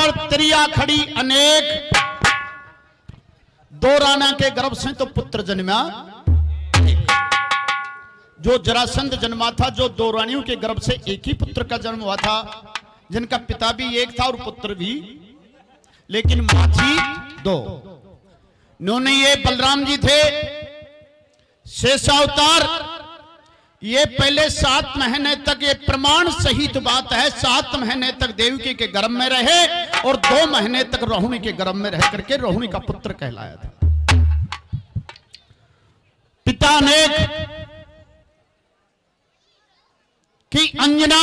पर त्रिया खड़ी अनेक। दो राणा के गर्भ से तो पुत्र जन्मा। जो जरासंध जन्मा था, जो दो रानियों के गर्भ से एक ही पुत्र का जन्म हुआ था, जिनका पिता भी एक था और पुत्र भी। लेकिन माझी दो। इन्होंने ये बलराम जी थे। शेषावतार ये पहले सात महीने तक ये प्रमाण सहित बात है। सात महीने तक देवकी के गर्भ में रहे और दो महीने तक रोहिणी के गर्भ में रह करके रोहिणी का पुत्र कहलाया था। पिता ने की अंजना,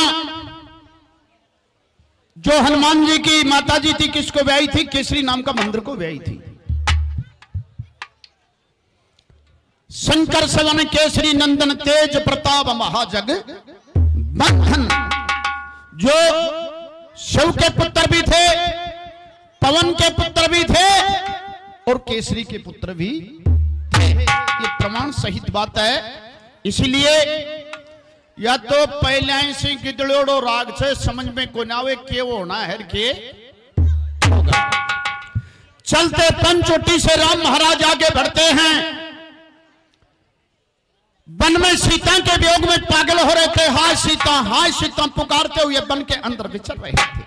जो हनुमान जी की माता जी थी, किसको व्याई थी? केसरी नाम का मंदिर को व्याई थी। शंकर सवन केसरी नंदन तेज प्रताप महाजग, बंधन। जो शिव के पुत्र भी थे, पवन के पुत्र भी थे, और केसरी के पुत्र भी थे। ये प्रमाण सहित बात है। इसलिए या तो पहले से गिदड़ोड़ो राग से समझ में को नावे के वो होना है, के होगा। चलते पंचोटी से राम महाराज आगे बढ़ते हैं। वन में सीता के वियोग में पागल हो रहे थे। हाय सीता हाय सीता, पुकारते हुए वन के अंदर विचर रहे थे।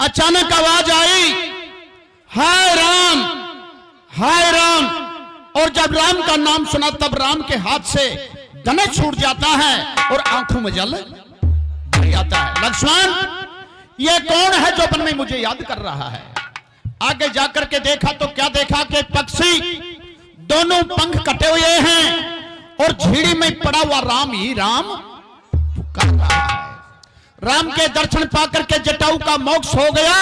अचानक आवाज़ आई, हाय राम हाय राम। और जब राम का नाम सुना, तब राम के हाथ से धनुष छूट जाता है और आँखों में जल भर जाता है। लक्ष्मण, ये कौन है जो वन में मुझे याद कर रहा है? आगे जाकर के देखा तो क्या देखा कि पक्षी दोनों पंख कटे हुए हैं। और झीड़ी में पड़ा हुआ राम ही राम कर रहा है। राम के दर्शन पाकर के जटाऊ का मोक्ष हो गया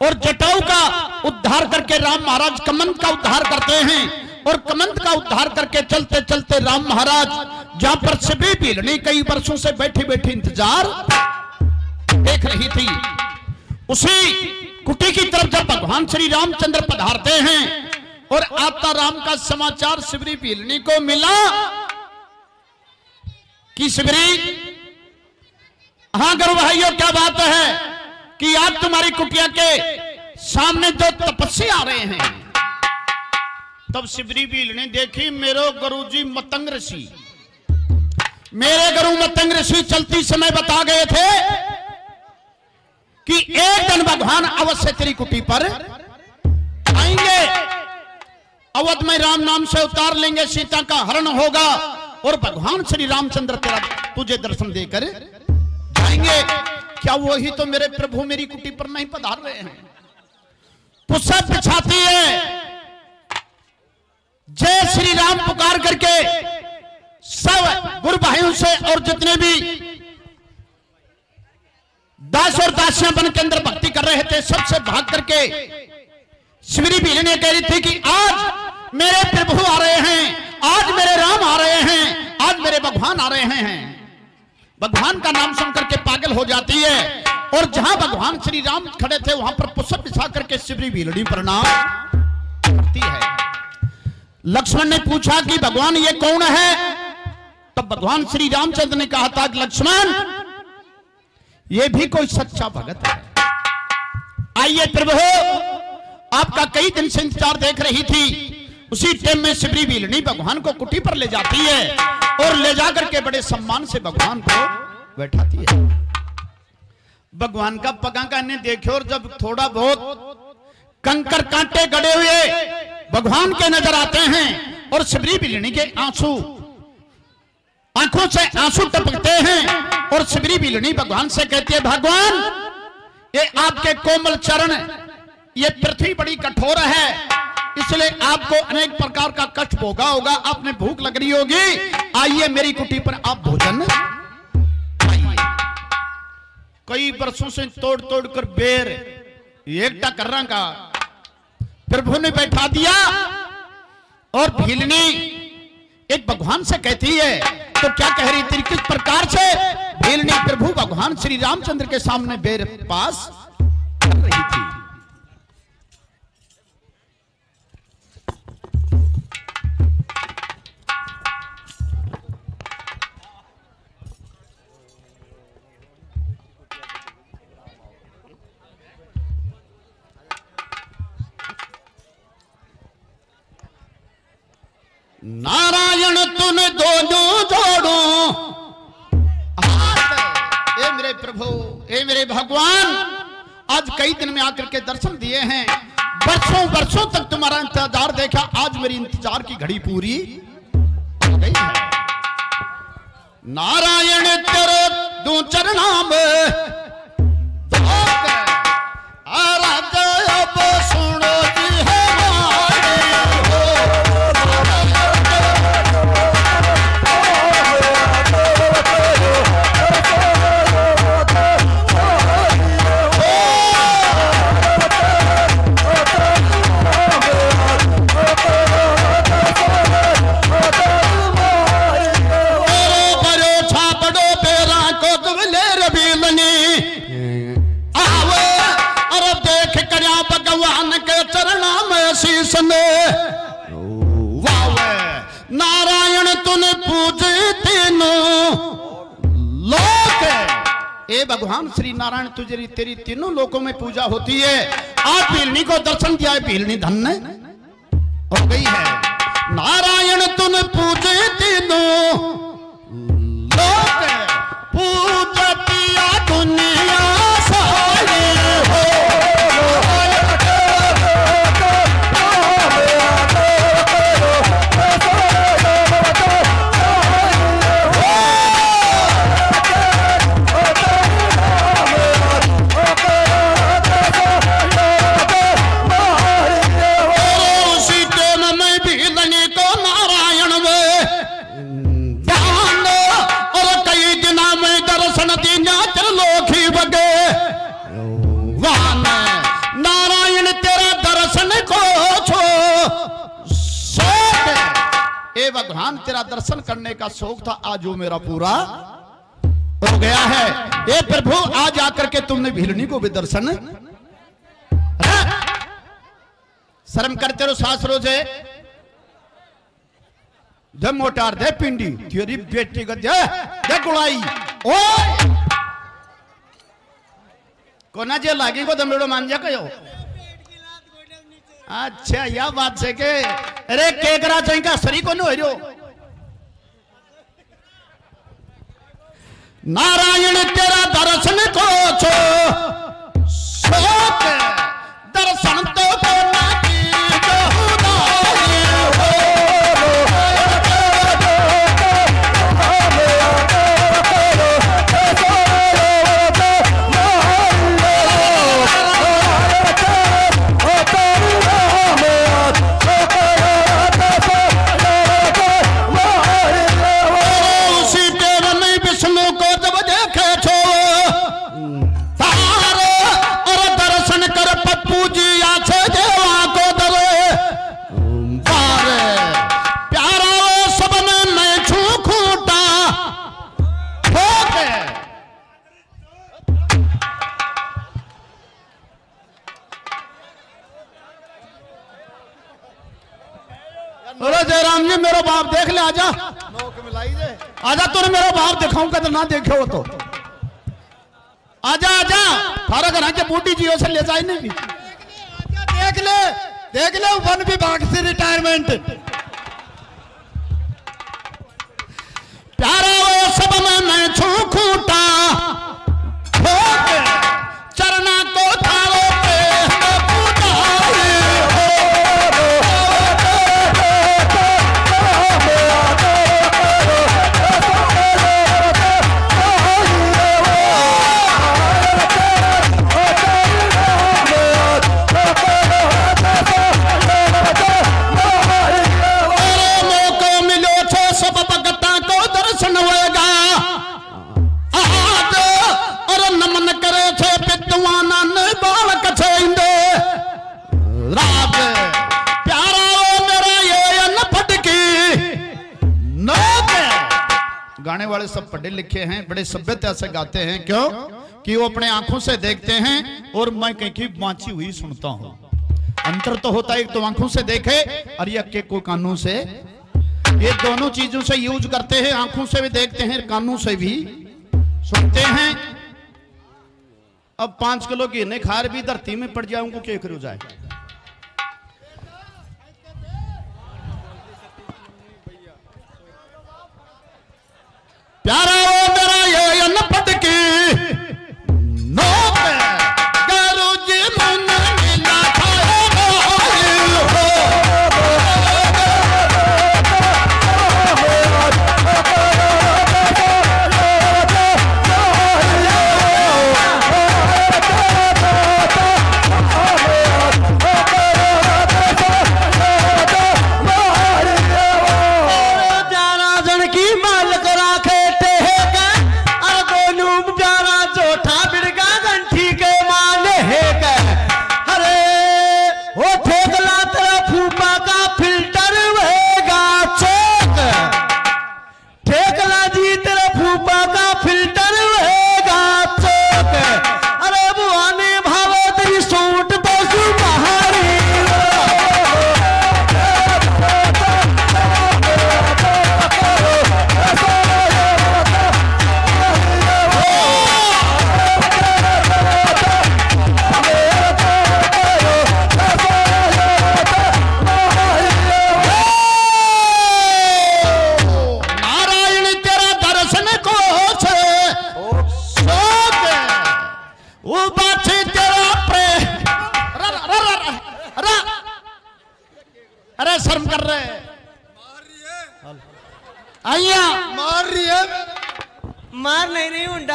और जटाऊ का उद्धार करके राम महाराज कमंत का उद्धार करते हैं और कमंत का उद्धार करके चलते चलते राम महाराज, जहाँ पर सभी भीलनी कई वर्षों से बैठी बैठी इंतज़ार देख रही थी, उसी कुटी की तरफ़ जब भगवान श्री रामचंद्र पधारते हैं और आता राम का समाचार शिवरी भीलनी को मिला कि शिवरी हाँ गुरु भाइयों, क्या बात है कि आज तुम्हारी कुटिया के सामने जो तपस्या आ रहे हैं। तब शिवरी भीलनी देखी, मेरो गुरुजी मतंग ऋषि। मेरे गुरु मतंग ऋषि चलती समय बता गए थे कि एक दिन भगवान अवश्य तेरी कुटी पर आएँगे। अवध में राम नाम से उतार लेंगे, सीता का हरण होगा। और भगवान श्री रामचंद्र तेरा तुझे दर्शन देकर जाएँगे। क्या वही तो मेरे प्रभु मेरी कुटी पर नहीं पधार रहे हैं? पुस्तक बिछाती है। जय श्री राम पुकार करके सब गुरु भाइयों से और जितने भी दास और दासियाँ बन के अंदर भक्ति कर रहे थे, सबसे भाग करके शिवरी भील ने कह रही थी कि आज मेरे प्रभु आ रहे हैं। आज मेरे राम आ रहे हैं। आज मेरे भगवान आ रहे हैं। भगवान का नाम सुन करके पागल हो जाती है। और जहाँ भगवान श्री राम खड़े थे, वहाँ पर पुष्प बिछा करके शिवरी भीलड़ी प्रणाम करती है। लक्ष्मण ने पूछा कि भगवान, ये कौन है? तब भगवान श्री रामचंद्र ने कहा था कि लक्ष्मण, ये भी कोई सच्चा भगत है। आइए प्रभु, आपका कई दिन से इंतज़ार देख रही थी। उसी टाइम में सिबरी भीलनी भगवान को कुटी पर ले जाती है और ले जाकर के बड़े सम्मान से भगवान को बैठाती है। भगवान का पगा कहने देखे और जब थोड़ा बहुत कंकर कांटे गड़े हुए, भगवान के नज़र आते हैं और सिबरी भीलनी के आँसू, आँखों से आँसू टपकते हैं और सिबरी भीलनी भगवान से कहती है, भगवान, ये आपके कोमल चरण, ये पृथ्वी बड़ी कठोर है इसलिए आपको अनेक प्रकार का कष्ट भोगा होगा, आपने भूख लग रही होगी। आइए मेरी कुटी पर आप भोजन। कई वर्षों से तोड़ तोड़ कर बेर एकटा कर रहा का। प्रभु ने बैठा दिया और भीलनी, एक भगवान से कहती है तो क्या कह रही थी किस प्रकार से? भीलनी, प्रभु, भगवान श्री रामचंद्र के सामने बेर पास कर रही थी। नारायण तुम दोनों जोड़ो। ए मेरे प्रभु, ए मेरे भगवान, आज कई दिन में आकर के दर्शन दिए हैं। वर्षों वर्षों तक तुम्हारा इंतज़ार देखा, आज मेरी इंतज़ार की घड़ी पूरी गई है। नारायण तेरे दो चरणा भगवान श्री नारायण तुझरी तेरी तीनों लोकों में पूजा होती है, आप भीलनी को दर्शन दिया है भीलनी धन्य हो। गई है, नारायण तुम पूजे तीनों। भगवान तेरा दर्शन करने का शौक था, आज वो मेरा पूरा हो गया है। ए प्रभु, आज आकर के तुमने भीलनी को भी दर्शन? शर्म करते रहो शास्त्रों से जब मोटार, दे पिंडी, तेरी बेटी को दे दे गुड़ाई। ओए! कोना जे लागी को दमेड़ो, मान जा कयो? अच्छा यह बात से के अरे केकरा चाहिए का सरी को हो रहो नारायण तेरा दर्शन आजा तुम मेरा भाव दिखाऊँगा तो ना देखे हो तो। आजा आजा। थारा घर के बूटी जियो से ले जाए नहीं। देख ले देख ले, वन विभाग से रिटायरमेंट प्यारा वो सब मन छू खूटा। गाने वाले सब पढ़े लिखे हैं, बड़े सभ्यता से गाते हैं, क्यों? कि वो अपने आँखों से देखते हैं और मैं कहीं की बांची हुई सुनता हूँ। अंतर तो होता है, एक तो आँखों से देखे और ये के कानों से। ये दोनों चीज़ों से यूज़ करते हैं, आँखों से भी देखते हैं कानों से भी सुनते हैं। अब पाँच किलो की निखार भी धरती में पड़ जाऊँगा, क्या करो जाए? प्यारा वो मेरा ये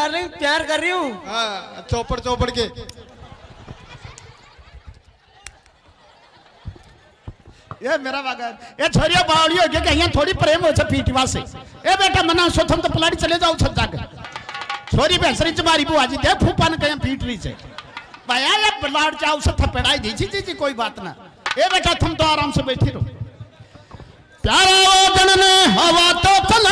नहीं रही प्यार कर रही हूँ। हाँ, चौपड़ चौपड़ के। ये मेरा बागान ये छोरिया बावड़ी हो गया यहाँ थोड़ी प्रेम हो पीटवा से। ए बेटा मना सोथम तो पलाड़ी चले जाओ छत जाकर छोरी बेसरी तुम्हारी बुआ जी दे फूफा ने कहीं पीट रही से भैया ये बलाड़ चाव से थपेड़ाई दी जी जी कोई बात ना। ए बेटा तुम तो आराम से बैठी रहो। प्यारा वो जनने हवा तो चल